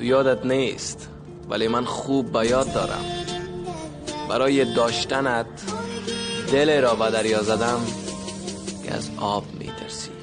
تو یادت نیست ولی من خوب به یاد دارم. برای داشتنت دل را به دریا زدم که از آب میترسید.